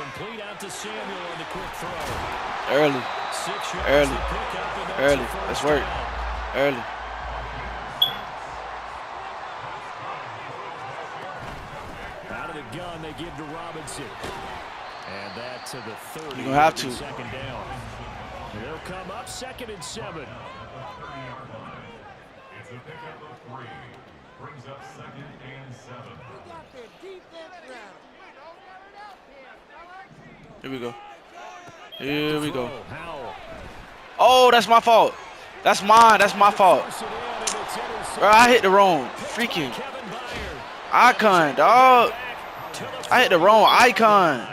Complete out to Samuel on the quick throw. Early. Six yards Early. to pick up, and that's Early. a first Let's work. Early. Out of the gun, they give to Robinson. And that to the 30. You're gonna have to. Second down. They'll come up second and seven. It's a pickup of three. Brings up second and seven. Here we go. Here we go. Oh, that's my fault. That's mine. That's my fault. Bro, I hit the wrong freaking icon, dog. I hit the wrong icon.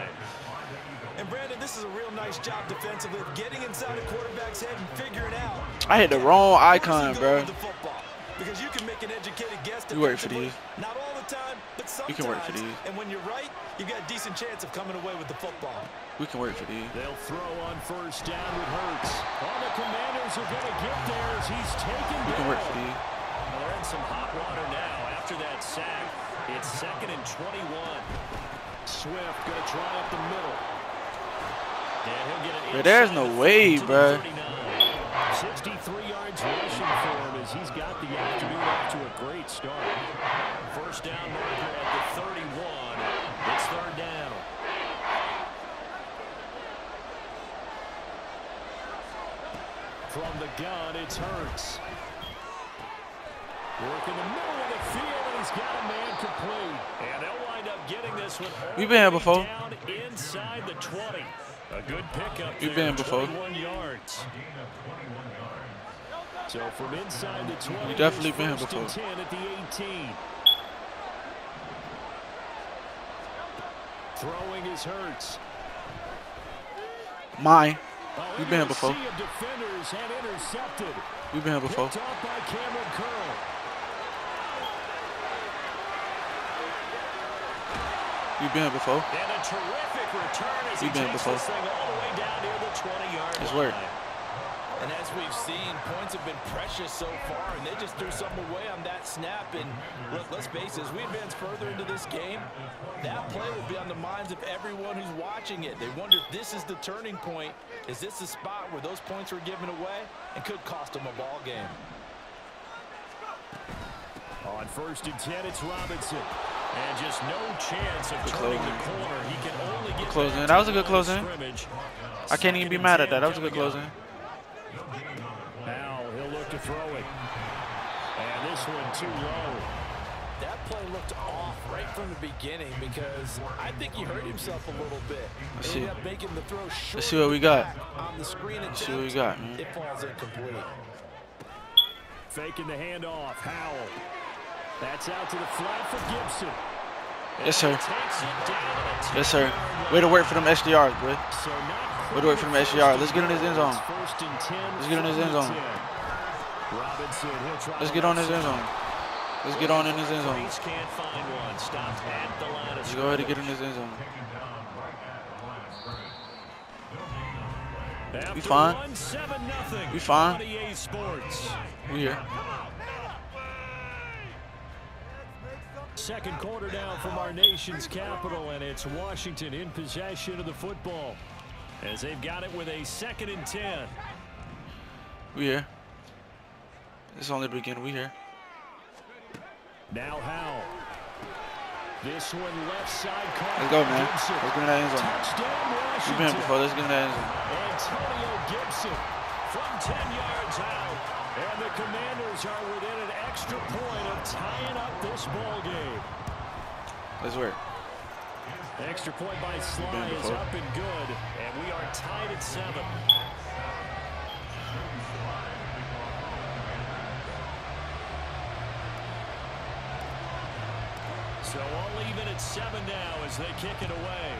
And Brandon, this is a real nice job defensively getting inside a quarterback's head and figuring out. I hit the wrong icon, bro. going with the football. Because you can make an educated guess. We work for these. Not all the time, but sometimes. We can work for these. And when you're right, you got a decent chance of coming away with the football. We can work for these. They'll throw on first down with Hurts. All the commanders are going to get there as he's taken We can work for these. Well, they're in some hot water now after that sack. It's second and 21. Swift going to try up the middle. Yeah, he'll get it Bro, there's no way, 50 bro. 39. 63 yards rushing for him as he's got the afternoon off to a great start. First down marker at the 31. It's third down. From the gun, it's Hurts. Working the middle of the field, and he's got a man complete. And they'll wind up getting this one all We been here before. down inside the 20. A good pickup there, been before. 21 yards. So from inside the 20, We definitely been here before. and 10 at the 18. Throwing is Hurts. Oh, We've been here before. sea of defenders and intercepted. We've been here before. By Kamren Curl. We've been here before. And a terrific return as We've been takes before. this thing all the way down near the 20-yard It's line. Work. And as we've seen, points have been precious so far, and they just threw something away on that snap. And look, let's face it, as we advance further into this game, that play will be on the minds of everyone who's watching it. They wonder if this is the turning point. Is this the spot where those points were given away and could cost them a ball game? On first and 10, it's Robinson. And just no chance of turning the corner. He can only get closing. That was a good closing. I can't even be mad at that. That was a good coming up. closing. Now he'll look to throw it. And this one too low. That play looked off right from the beginning because I think he hurt himself a little bit. Let's see. up making the throw short Let's see what we got. On the screen Let's see what we got, man. It falls incomplete. Faking the handoff. Howell. That's out to the flat for Gibson. Yes, sir. Takes it down to the Yes, sir. Way to work for them SDRs, boy. So Way to work for quite SDR. first Let's get in his end zone. It's First and 10. Let's get in his end zone. 10. Robinson, he'll try Let's get on his end zone. Let's get on in his end zone. The Let's go ahead and get in his end zone. We fine. one, 7 nothing. We fine. We here. Second quarter now from our nation's capital, and it's Washington in possession of the football. As they've got it with a second and 10. We here. It's only beginning. We here. Now Howell. This one left side caught Let's go, man. Gibson. Let's get in that end zone. We've been before. Let's in that end zone. Antonio Gibson from 10 yards out. And the Commanders are within an extra point of tying up this ball game. Let's work. Extra point by Slye is up and good. And we are tied at seven. So all even at seven now as they kick it away.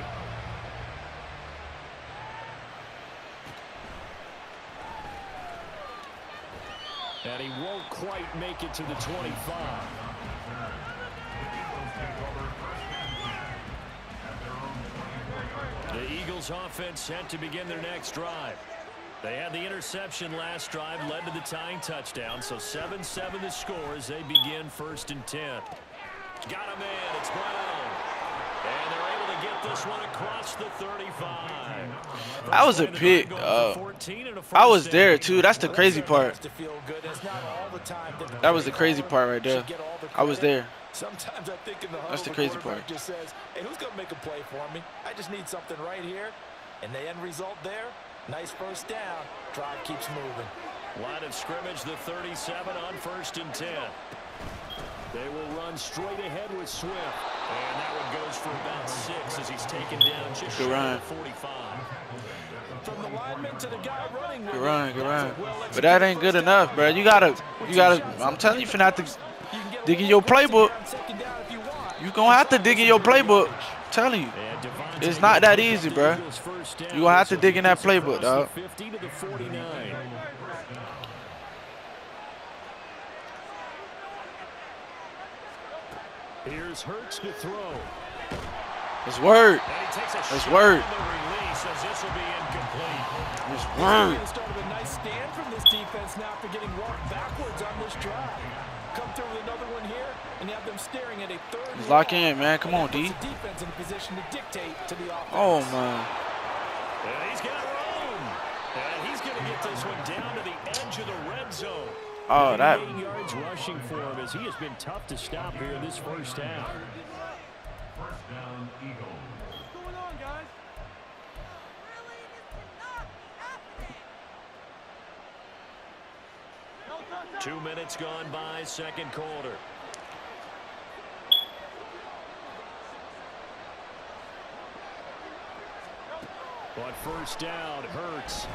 And he won't quite make it to the 25. The Eagles offense set to begin their next drive. They had the interception last drive, led to the tying touchdown. So 7-7 the score as they begin first and 10. Got a man. It's Brown. And they're able to get this one across the 35. That was a pick. Uh, I was there too. That's the crazy part. To feel good. It's not all the time that was the crazy part right there. should get all the I was there. Sometimes I think in the huddle, That's the the crazy part. just says, hey, who's going to make a play for me? I just need something right here. And the end result there, nice first down. Drive keeps moving. Line of scrimmage, the 37 on first and 10. They will run straight ahead with Swift. And that one goes for about six as he's taken down just Good run. of 45. From the lineman to the guy running with Good it, run, good run. But that ain't good enough, down. bro. You gotta, you gotta. I'm telling you, finna not to You can get a dig in your playbook. down, second down if you want. You gonna have to dig in your playbook. I'm telling you. It's not that easy, the bruh. Eagles' first. You gonna have to dig in that playbook, dog. the 50 to the 49. Here's Hurts to throw. It's word. And he takes a That's shot word. on the release as this will be incomplete. It's word. started a nice stand from this defense now after getting walked backwards on this drive. Come through with another one here, and you have them staring at a third. Just and lock in, man. Come on, D. defense in position to dictate to the offense. Oh man. And he's got room. And he's going to get this one down to the edge of the red zone. Oh, that. 88 yards rushing for him as he has been tough to stop here this first half. First down, Eagles. Two minutes gone by, second quarter. First down, Hurts.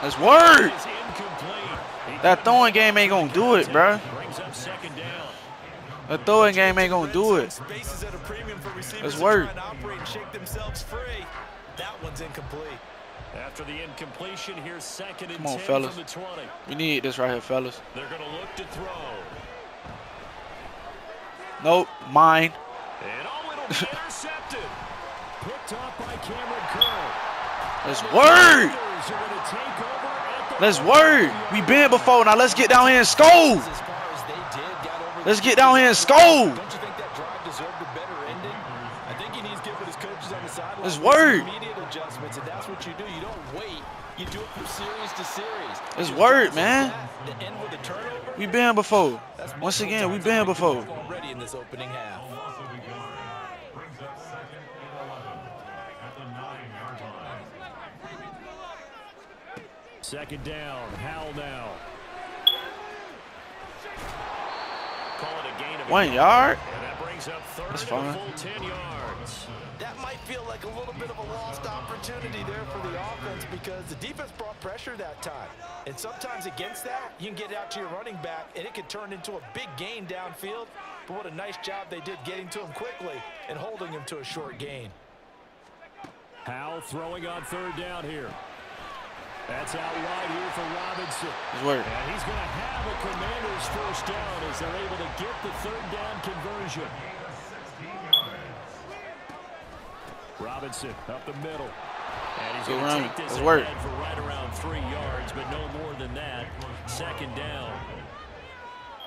That's word. Is incomplete. He That throwing game ain't gonna do it, bruh. Brings up second down. That throwing game ain't gonna do it. Spaces at a premium for receivers That's to word. try and operate and shake themselves free. That one's incomplete. After the incompletion, here's second and Come on, 10 fellas. from the 20. We need this right here, fellas. They're going to look to throw. Nope. Mine. And oh, it'll be intercepted. Picked off by Kamren Curl. Let's word. Raiders are gonna take over at the Let's word. We been before. Now let's get down here and score. As far as they did, got over Let's get down here and score. Don't you think that drive deserved a better ending? I think been needs Second down. Howell now. Call it a gain of One yard. And that brings up third That's fine. full 10 yards. That might feel like a little bit of a lost opportunity there for the offense because the defense brought pressure that time. And sometimes against that, you can get out to your running back and it could turn into a big gain downfield. But what a nice job they did getting to him quickly and holding him to a short gain. Howell throwing on third down here. That's out wide here for Robinson. Word. And he's going to have a Commanders first down as they're able to get the third down conversion. Robinson up the middle. And he's going to take this Let's work. ahead for right around three yards, but no more than that. Second down.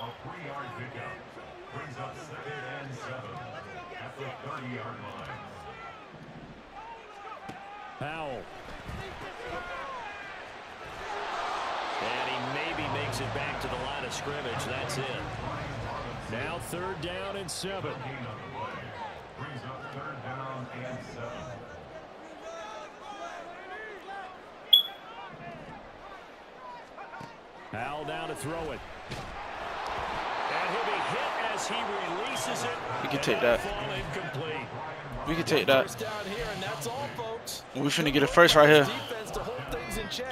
A three-yard pickup. Brings up second and seven at the 30-yard line. Powell. And he maybe makes it back to the line of scrimmage. That's it. Now third down and seven. Gain on the play. Brings up third down and seven. Howell down to throw it. And he'll be hit as he releases it. We can take that. We can take that. First down here, and that's all, folks. We finna get it first right here.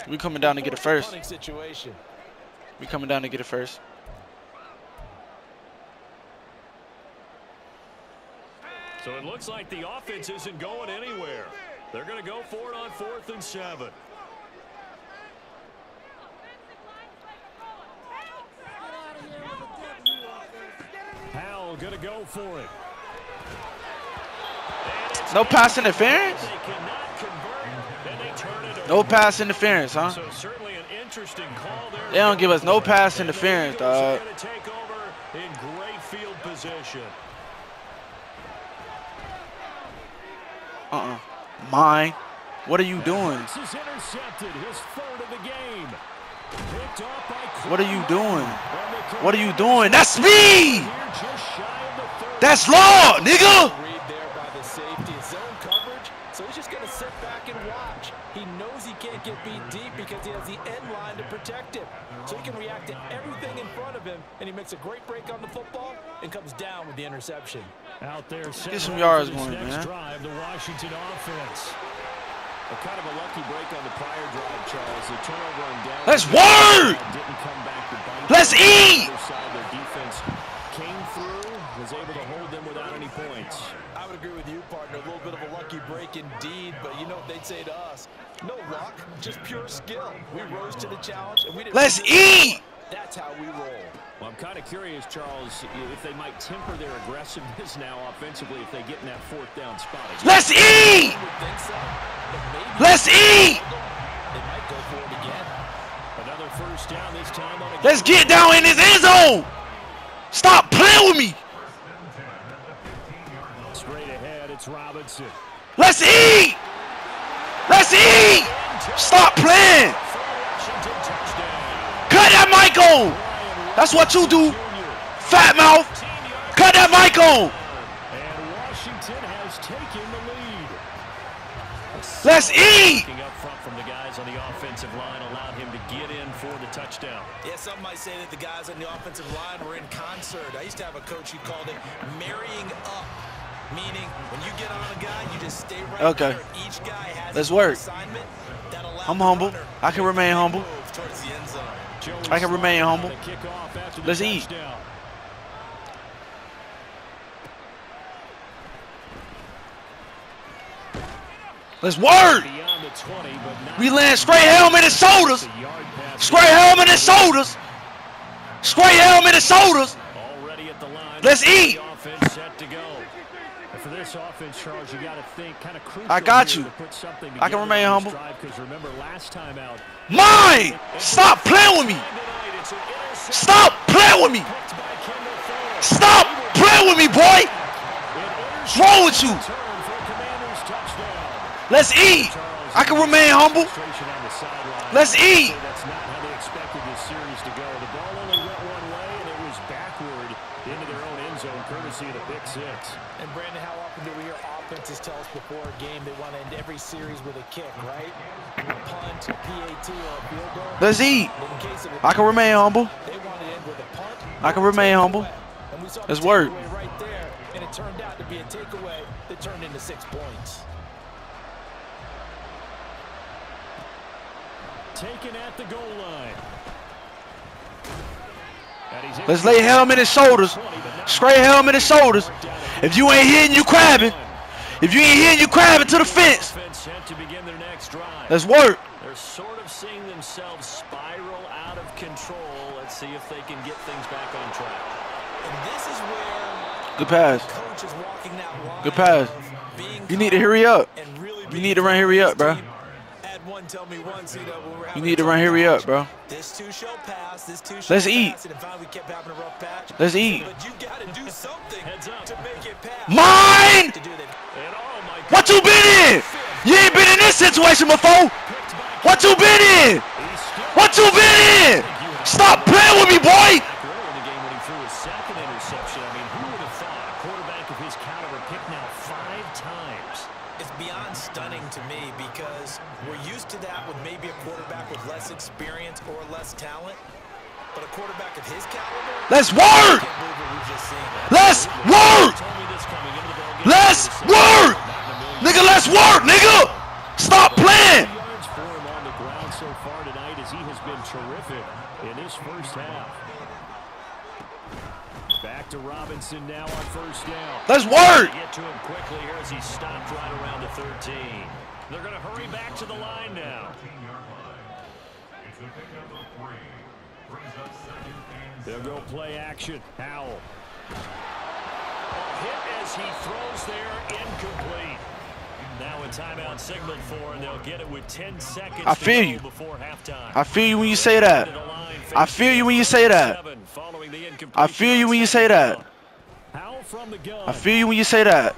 We coming down to get it first. Situation. We coming down to get it first. So it looks like the offense isn't going anywhere. They're going to go for it on fourth and seven. Howell going to go for it. No pass interference? No pass interference, huh? So certainly an interesting call there. They don't give us no pass interference, dog. take over in great field position. Uh-uh. Mine. What are you doing? This is intercepted, his third of the game. Picked off by What are you doing? What are you doing? That's me! Here just shy of the 30. That's law, nigga! Read there by the safety. It's zone coverage, so he's just going to sit back and watch. He knows he can't get beat deep because he has the end line to protect him. So he can react to everything in front of him, and he makes a great break on the football and comes down with the interception. Out there, Get some yards going, going, next man. drive, the Washington offense. A kind of a lucky break on the prior drive, Charles. The turnover on down. Let's work! Didn't come back to bite. Let's them. eat! On the other side, their defense came through, was able to hold them without any points. I would agree with you, partner. A little bit of a lucky break indeed, but you know what they'd say to us? No luck, just pure skill. We rose to the challenge, and we didn't. Let's eat! That's how we roll. Well, I'm kind of curious, Charles, if they might temper their aggressiveness now offensively if they get in that fourth down spot. again. Let's eat! I would think so, Let's eat! they might go for it again. Another first down this time on a Let's get down in this end zone! Stop playing with me! straight ahead. It's Robinson. Let's eat! Let's eat! Stop playing! For a Washington touchdown. Cut that mic on! That's what you do, fat mouth! Cut that mic on! And Washington has taken the lead. Let's eat! The guys on the offensive line allowed him to get in for the touchdown. Yeah, some might say that the guys on the offensive line were in concert. I used to have a coach who called it marrying up. Meaning, when you get on a guy, you just stay right Okay. there. Each guy has Let's work. assignment I'm humble. I can remain humble. move towards the end zone. Joey I can remain humble. on the kickoff after the Let's eat. Let's work! Beyond the 20, but not We land straight helmet and shoulders! the yard pass. Straight helmet and shoulders! Straight helmet and shoulders! Already at the line. Let's eat. The offense set to go. And for this offense, Charles, you got to think kind of crucial I got you. to put something I can remain humble. remember, last time out, Mine! Stop playing with me! tonight, it's an interception Stop playing with me! picked by Kendall Fuller. Stop playing with me, boy! What's wrong with you? Turn for a Commanders touchdown. Let's eat! I can remain humble. Frustration on the sideline. Let's eat. How they expected this series to go. The ball only went one way, and it was backward into their own end zone, courtesy of the pick six. And Brandon, how often do we hear offenses tell us before a game they want to end every series with a kick, right? A punt, a PAT, or a field goal. Let's eat! But in case of a I can remain humble. They wanted to end with a punt. I can remain humble. takeaway. And we saw the Let's work. right there, and it turned out to be a takeaway that turned into six points. Taken at the goal line. And he's in Let's lay helm in his shoulders. 20, helm in his shoulders. If you ain't hitting, you crabbing. If you ain't hitting, you crabbing to the fence. Offense set to begin their next drive. Let's work. They're sort of seeing themselves spiral out of control. Let's see if they can get things back on track. And this is where Good pass. coach is walking that Good pass. You need to hurry up. You need to run hurry up, bro. Add one, tell me one, so you know, we're You need to run tough hurry up, bro. This two shall pass. This two shall Let's eat. pass. And finally, we kept having a rough patch. Let's eat. But you got to do something Heads up. to make it pass. Mine! To do that. And oh my What you been in? You ain't been in this situation before. What you been in? What you been in? Stop playing with me, boy. back early in the game when he threw his second interception. I mean, who would have thought a quarterback of his caliber picked now five times? It's beyond stunning to me because we're used to that with maybe a quarterback with less experience or less talent. But a quarterback of his caliber, Let's work. can't believe what we've just seen. Let's work. Told me this coming into the ball game. Let's work. Nigga, let's work, nigga. Stop playing. yards for him on the ground so far tonight as he has been terrific in this first half. Back to Robinson now on first down. Let's work. Get to him quickly here as he stopped right around the 13. They're going to hurry back to the line now. 15-yard line. It's a pickup of three. Brings up second and They'll go play action. Howell. Hit as he throws there, incomplete. Now a timeout signaled for, and they'll get it with 10 seconds I feel you. before halftime. I feel you when you say that. I feel you when you say that. I feel you when you say that. Howell from the gun. I feel you when you say that.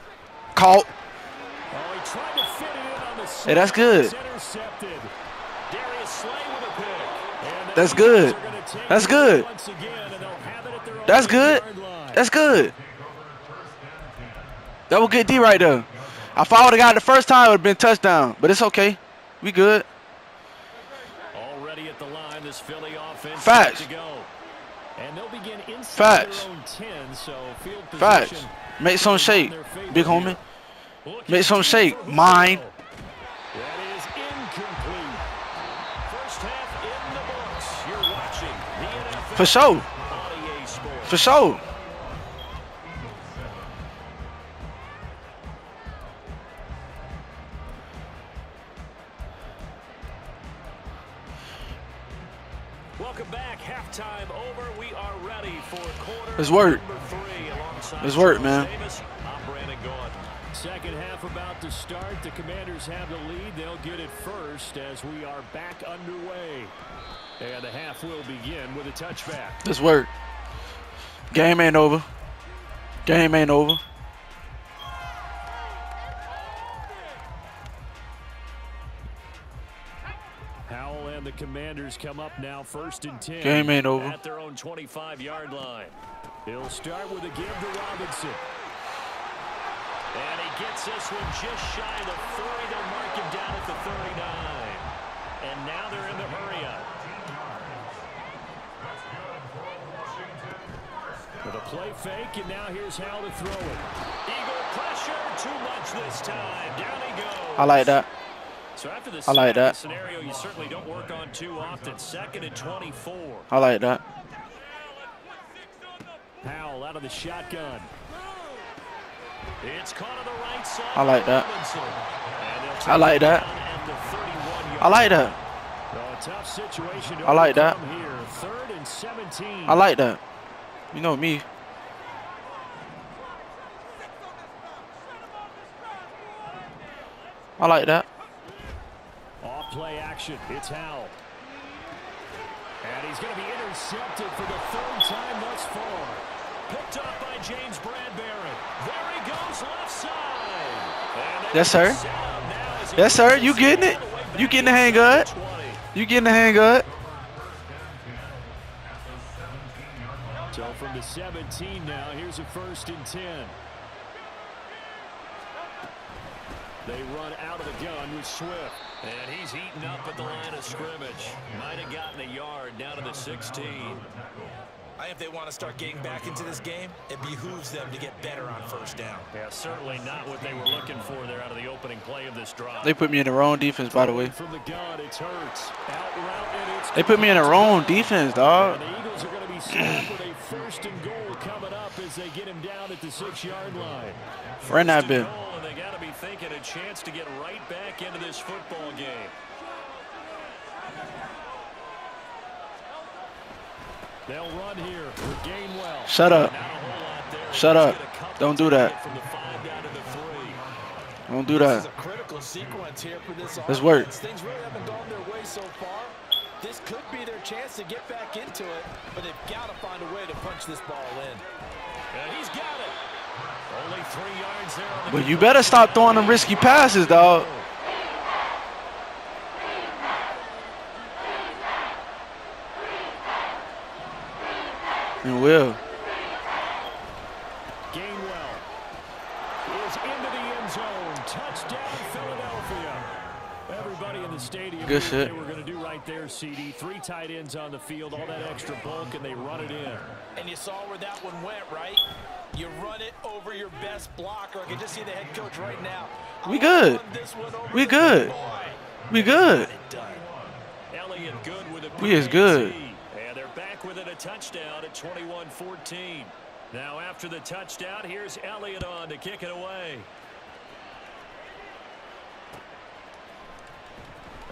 Caught. Oh, Hey, that's good. It's intercepted. Darius Slay with a pick. And the That's good. are gonna take That's good. once again, and they'll have it at their own That's good. That's good. That was good D right there. If I would have got it the first time, it would have been touchdown. But it's okay. We good. Already at the line, this Philly offense Facts. to go. And they'll begin inside Facts. their own 10, so field Facts. Make some shake, in their favor big homie. Make some shake. Mine. That is incomplete. First half in the books. You're watching the NFL For sure. on EA Sports. For sure. Halftime over. We are ready for quarter Let's work. number three. Alongside Let's work, man. Davis, I'm Brandon Gaudin. Second half about to start. The Commanders have the lead. They'll get it first as we are back underway. And the half will begin with a touchback. Let's work. Game ain't over. Game ain't over. The Commanders come up now first and 10. Game ain't over. At their own 25-yard line. He'll start with a give to Robinson. And he gets this one just shy of the 40. They'll mark him down at the 39. And now they're in the hurry-up. With a play fake, and now here's Howell to throw it. Eagle pressure, too much this time. Down he goes. I like that. So after the I like that. scenario you certainly don't work on too often. Second and 24. I like that. Howell out of the shotgun. It's caught on the right side. I like that. Robinson. And they'll take I like that. down at the 31-yard I like that. Tough situation to I like that. Here. Third and 17. I like that. You know me. I like that. Play action. It's Howell. And he's going to be intercepted for the third time thus far. Picked up by James Bradberry. There he goes left side. Yes, sir. set up now as he Yes, sir. You getting it? all the way You getting the hang of it? You getting the hang of it? So from the 17 now, here's a first and 10. They run out of the gun with Swift. And he's eaten up at the line of scrimmage. Might have gotten a yard down to the 16. I if they want to start getting back into this game, it behooves them to get better on first down. Yeah, certainly not what they were looking for there out of the opening play of this drive. They put me in the wrong defense, by the way. From the gun, it's Hurts. Out route, it's They put me in the wrong defense, dog. And the Eagles are going to be set with a first and goal coming up as they get him down at the six-yard line. Run that First thinking a chance to get right back into this football game. They'll run here with Gainwell. Shut up. Not a whole lot there. Shut up. get a couple Don't do that. get From the five down to the three. Don't do that. critical sequence here for this Let's work. Things really haven't gone their way so far. This could be their chance to get back into it, but they've got to find a way to punch this ball in. And he's got it. Only three yards there. On the But you better stop throwing them risky passes, dog. And will. Gainwell is into the end zone. Touchdown, Philadelphia. Everybody in the stadium Good shit. they were going to do right there, CD. Three tight ends on the field, all that extra bulk, and they run it in. And you saw where that one went, right? You run it over your best blocker. I can just see the head coach right now. We good. run this one over We good. We good. It good with a We is good. And they're back within a touchdown at 21-14. Now after the touchdown, here's Elliott on to kick it away.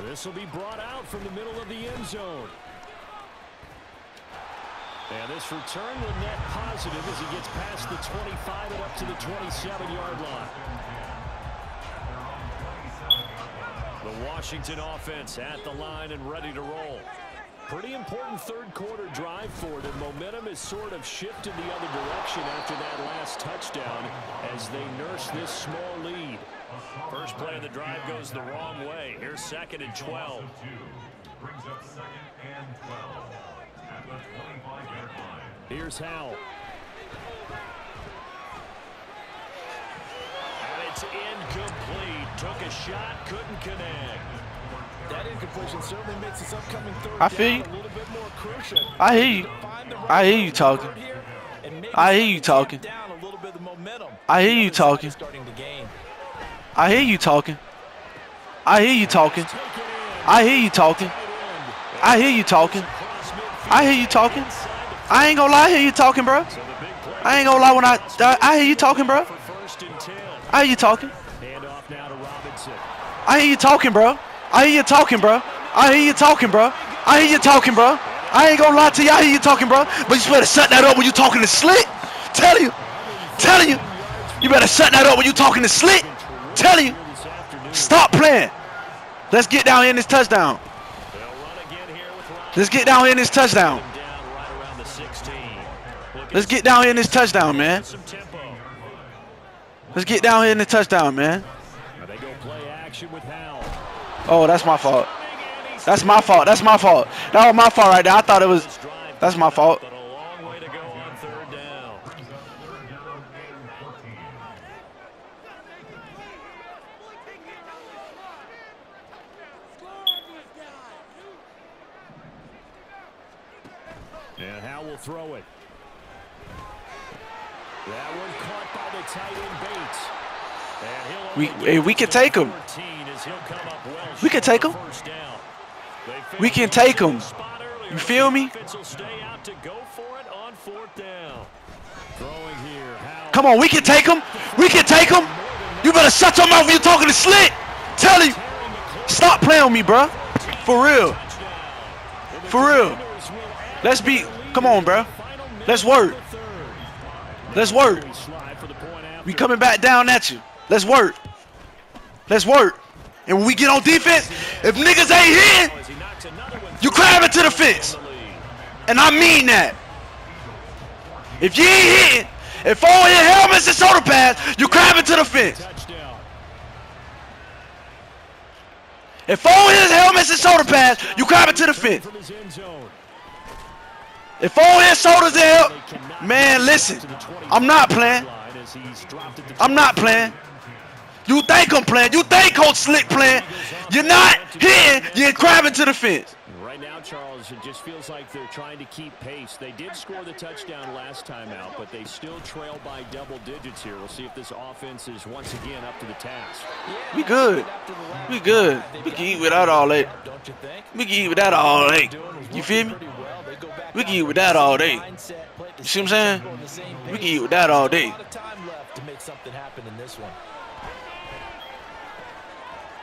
This will be brought out from the middle of the end zone. And this return will net positive as he gets past the 25 and up to the 27-yard line. The Washington offense at the line and ready to roll. Pretty important third quarter drive for them. Momentum has sort of shifted the other direction after that last touchdown as they nurse this small lead. First play of the drive goes the wrong way. Here's second and 12. Brings up second and 12 Here's Howell. And it's incomplete. Took a shot, couldn't connect. That incompletion certainly makes this upcoming third I feel you. a little bit more crucial. I hear you. I hear you talking. word here and maybe I hear you talking. Down a little bit of the momentum. I hear you talking. Starting to gain. I hear you talking. I hear you talking. Take it in. I hear you talking. I hear you talking. I hear you talking. I ain't gonna lie, I hear you talking, bro. I ain't gonna lie when I I, hear you talking, bro. for first and 10. I hear you talking. I hear you talking, bro. I hear you talking, bro. I hear you talking, bro. I hear you talking, bro. I ain't gonna lie to you. I hear you talking, bro. But you better shut that up when you talking to slick. Telling you, telling you. You better shut that up when you talking to slick. Telling you. Stop playing. Let's get down here in this touchdown. They'll run again here with Robinson. Let's get down here in this touchdown. Down right around the 16. Looking Let's get down here in this touchdown, man. Let's get down here in the touchdown, man. Oh, that's my fault. That's my fault. That's my fault. That was my fault right there. I thought it was. That's my fault. But a long way to go on third down. Third down and 14. And Howell will throw it. That one caught by the tight end Bates. And he'll We- only hey, get we can take take 'em. 14 as he'll come up well We can take of 'em. first down. They We can take in the 'em. spot earlier, You feel me? Defense will stay out to go for it on fourth down. Throwing here, Howell. Come on, we can take him. We can take him. You better shut your mouth when you're talking to slick. Tell you. Tearing the clock Stop playing with me, bruh. For real. touchdown. And the For real. Commanders will add Let's be. Come on, minute Let's work. Let's work. We coming back down at you. Let's work. Let's work. And when we get on defense, if niggas ain't hitting, you crab into the fence. And I mean that. If you ain't hitting, if all your helmets and shoulder pads, you crab into the fence. If all his helmets and shoulder pads, you crab into the fence. From his end zone. If all his shoulders They cannot man, listen, to the 20 I'm not playing. line as he's dropped it to I'm not playing. You think I'm playing? You think Coach Slick playing? You're not hitting. You're crabbing to the fence. Right now, Charles, it just feels like they're trying to keep pace. They did score the touchdown last time out, but they still trail by double digits here. We'll see if this offense is once again up to the task. We good. We good. We can eat without all that. Don't you think? We can eat without all that. You feel me? We can eat with that all day. mindset, play at the You see what I'm saying? tempo and the same We can eat with that all day. A lot of time left to make something happen in this one.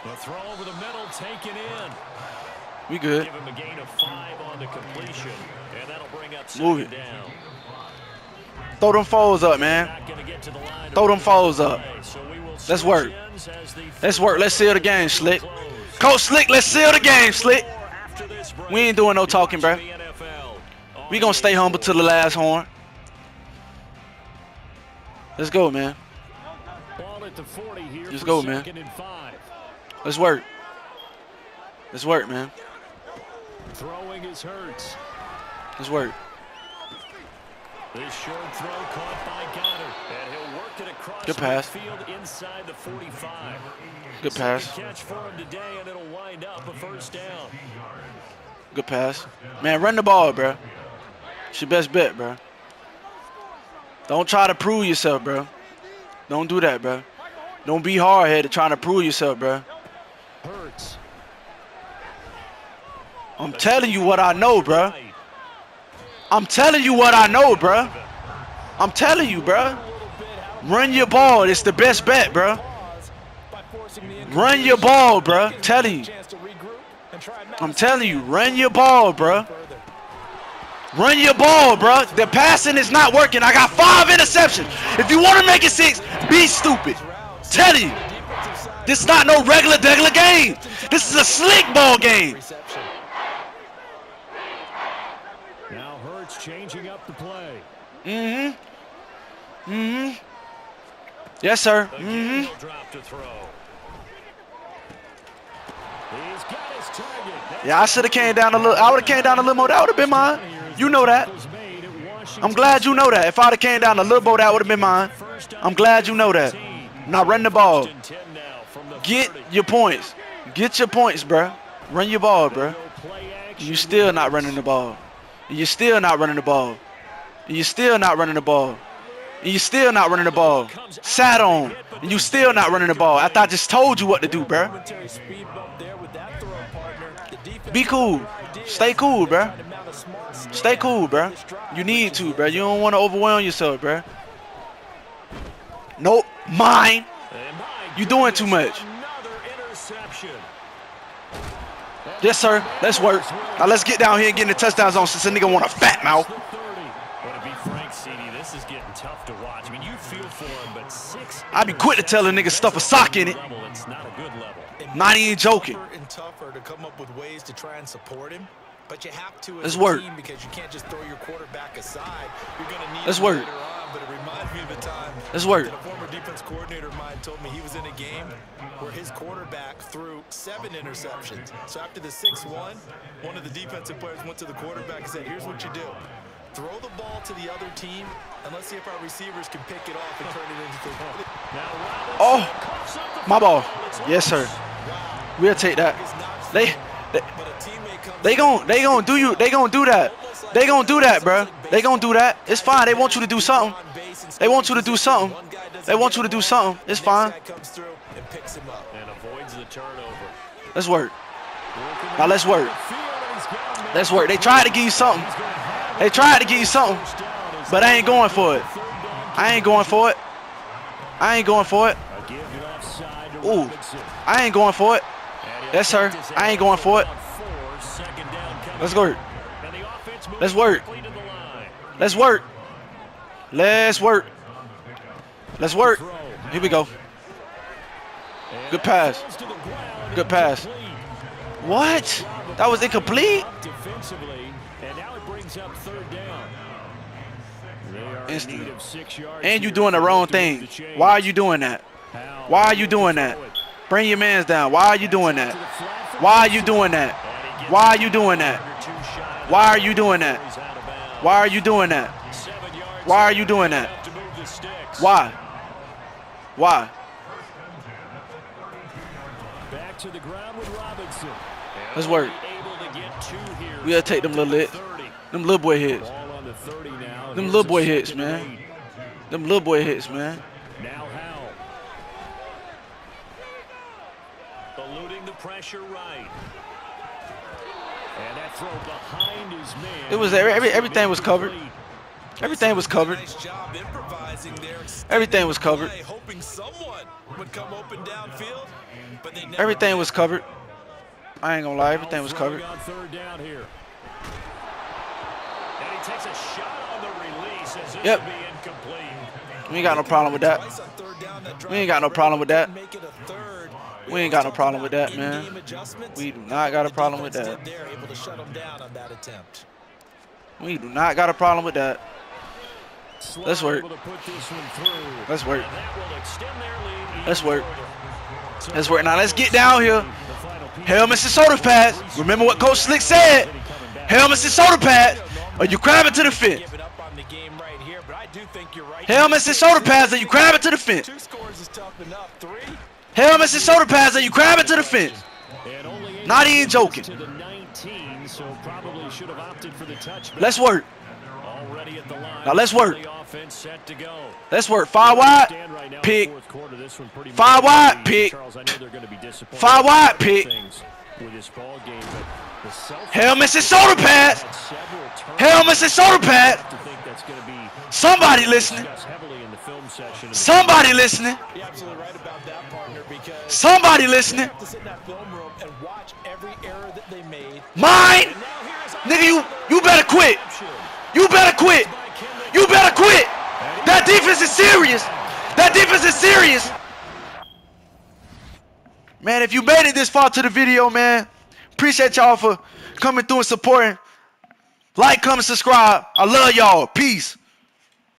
The throw over the middle, taken in. We good. Give him a gain of five on the completion, and that'll bring up Move it. down. Throw them foes up, man. Not gonna get to the Throw them foes up. so Let's work. ends as the Let's work. Let's seal the game, Slick. close. Coach Slick, let's seal the game, Slick. More after this break. We ain't doing no talking, You're We gonna stay humble till the last horn. Let's go, man. Ball at the 40 here Let's go, man. second and five. Let's work. Let's work, man. Throwing is Hurts. Let's work. This short throw caught by Goedert. And he'll work it across Good pass. midfield inside the 45. Good pass. catch for him today, and it'll wind up a first down. Good pass. Man, run the ball, bro. It's your best bet, bro. Don't try to prove yourself, bro. Don't do that, bro. Don't be hard-headed trying to prove yourself, bro. I'm telling you what I know, bro. I'm telling you what I know, bro. I'm telling you, bro. Run your ball. It's the best bet, bro. Run your ball, bro. Telling you. I'm telling you, run your ball, bro. Run your ball, bro. The passing is not working. I got five interceptions. If you want to make it six, be stupid. Telling you, this is not no regular, regular game. This is a slick ball game. reception. changing up the play. Mm-hmm. Mm-hmm. Yes, sir. Mm-hmm. he'll drop to throw. He's got his target. That's Yeah, I should have came down a little. I would have came down a little more. That would have been mine. You know that. I'm glad you know that. If I'd have came down a little more, that would have been mine. I'm glad you know that. I'm not running the ball. First and 10 now from the Get your points. Get your points, bruh. Run your ball, bruh. You still not running the ball. You're still not running the ball. You're still not running the ball. And you still not running the ball. Sat on. And you still not running the ball. After I just told you what to do, bruh. The Be cool. Stay cool, bruh. Stay cool, drive, You need to, bruh. You don't want to overwhelm yourself, bruh. Nope. Mine. You doing too much. Yes, sir. Let's work. Now let's get down here and get in the touchdown zone since a nigga want a fat mouth. 30. But to be frank, CD, this is getting tough to watch. I be quick to tell a nigga stuff a sock in it. Not even joking. Tougher and tougher to come up with ways to try and support him. But you have to as Let's work. team because you can't just throw your quarterback aside. You're going to need Let's work. later on, but it reminds me of a time Let's work. a former defense coordinator of mine told me he was in a game where his quarterback threw seven interceptions. So after the 6-1, one of the defensive players went to the quarterback and said, here's what you do. Throw the ball to the other team, and let's see if our receivers can pick it off and turn it into the Now Robinson Oh, coughs up the my ball. Yes, sir. We'll take that. They, they, they gon' they gon' do you. They gon' do that. They gon' do that, bro. They gon' do that. It's fine. They want you to do something. They want you to do something. They want you to do something. It's fine. Let's work. Now let's work. Let's work. They tried to give you something. They tried to give you something, but I ain't going for it. I ain't going for it. I ain't going for it. Ooh. I ain't going for it. Yes, sir. I ain't going for it. Let's work. Let's work. Let's work. Let's work. Let's work. Here we go. Good pass. Good pass. What? That was incomplete? Instantly. And you doing the wrong thing. Why are you doing that? Why are you doing that? Bring your mans down. Why are you doing that? the flat for Why are you doing that? And he gets Why are you doing that? under two shy of Why are you doing that? He's out of bounds. Why are you doing that? Why are you doing that? to move the sticks. Why? Why? Back to the ground with Robinson. Let's work. only able to get two here. We'll take them little hits. Them little boy hits. Ball on the 30 now. Them little boy hits, man. Them little boy hits, man. Now Howell. Eluding the pressure right. And that throw behind his man. It was every- every- everything was covered. Everything was covered. Nice job improvising there. Everything was covered. Hoping someone would come open downfield, but they never Everything was covered. I ain't gonna lie, everything was covered. Third down here. And he takes a shot on the release as Yep. be incomplete. We ain't got no problem with that. Third down, that We ain't got no problem with that. We ain't got no problem with that, man. We do not got a problem with that. We do not got a problem with that. Let's work. Let's work. Let's work. Let's work. Now let's get down here. Helmets and soda pads. Remember what Coach Slick said. Helmets and soda pads. Are you grab it to the fence. Helmets and soda pads or you grab it to the fence. Two scores is tough enough. Three. Helmets and soda pads are you grab it to the fence. Not even joking. 19, so probably should have opted for the touchback. Let's work. Now let's work. Let's work. Five wide. Pick. Five wide, pick. Five wide, pick. Helmets and soda pads. turnovers. And soda pads. Somebody listening. Somebody listening. Somebody listening. have to sit in that film room and watch every error that they made. Mine. And now here's Nigga, you you better quit. You better quit. You better quit. That defense is serious. That defense is serious. Man, if you made it this far to the video, man, appreciate y'all for coming through and supporting. Like, comment, subscribe. I love y'all. Peace.